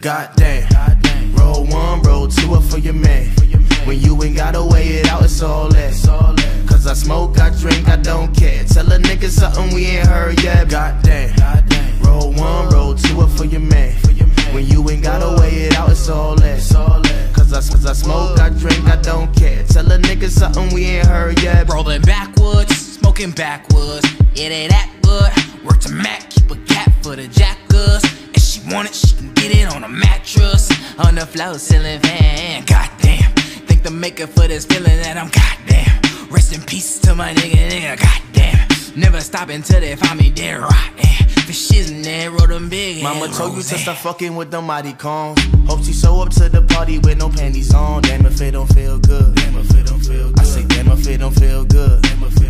Goddamn. Roll one, roll two, up for your man. When you ain't gotta weigh it out, it's all that. Cause I smoke, I drink, I don't care. Tell a nigga something we ain't heard yet. Goddamn. Roll one, roll two, up for your man. When you ain't gotta weigh it out, it's all that. Cause I, cause I smoke, I drink, I don't care. Tell a nigga something we ain't heard yet. Rolling backwards, smoking backwards. It ain't that good. Work to Mac, keep a gap for the jackers. Want it, she can get it on a mattress. On the floor, ceiling fan. Goddamn. Think the maker for this feeling that I'm goddamn. Rest in peace to my nigga, nigga. Goddamn. Never stop until they find me dead rotten. The shit's in there, roll them big. Mama told you to stop fucking with them mighty cones. Hope she show up to the party with no panties on. Damn if it don't feel good. Damn if it don't feel good. I say damn if it don't feel good. Damn if it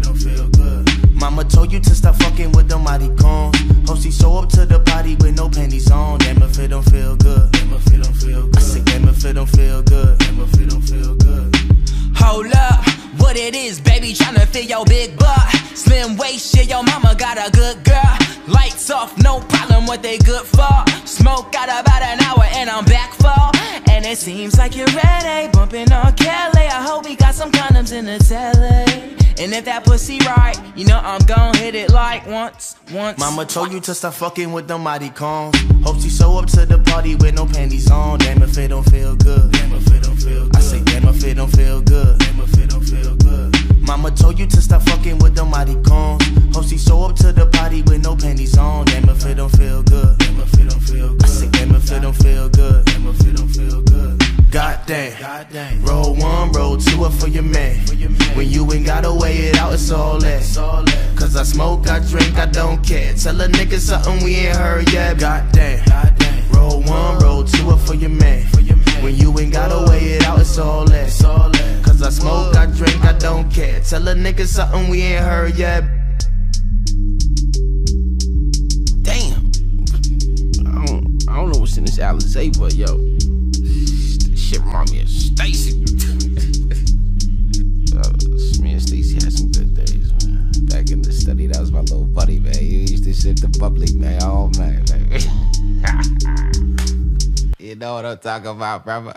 it is, baby, tryna fill your big butt. Slim waist, yeah, your mama got a good girl. Lights off, no problem, what they good for. Smoke out about an hour and I'm back for. And it seems like you're ready, bumping on Kelly. I hope we got some condoms in the telly. And if that pussy right, you know I'm gon' hit it like once, once. Mama told you to stop fucking with them mighty cones. Hope she show up to the party with no panties on. Damn if it don't feel good. Mama told you to stop fucking with them mighty cones. Hope she show up to the party with no panties on. Damn if it don't feel good. Damn if it don't feel good. I say damn if it don't feel good. Damn if it don't feel good. Goddamn. Roll one, roll two, up for your man. When you ain't gotta weigh it out, it's all that. Cause I smoke, I drink, I don't care. Tell a nigga something we ain't heard yet. God Goddamn. Roll one, roll two, up for your man. When you a nigga something we ain't heard yet. Damn. I don't, I don't know what's in this Alizé, but yo, shit remind me of Stacy. uh, me and Stacy had some good days, man. Back in the study, that was my little buddy, man. He used to sip the bubbly, man. Oh man, baby. you know what I'm talking about, brother.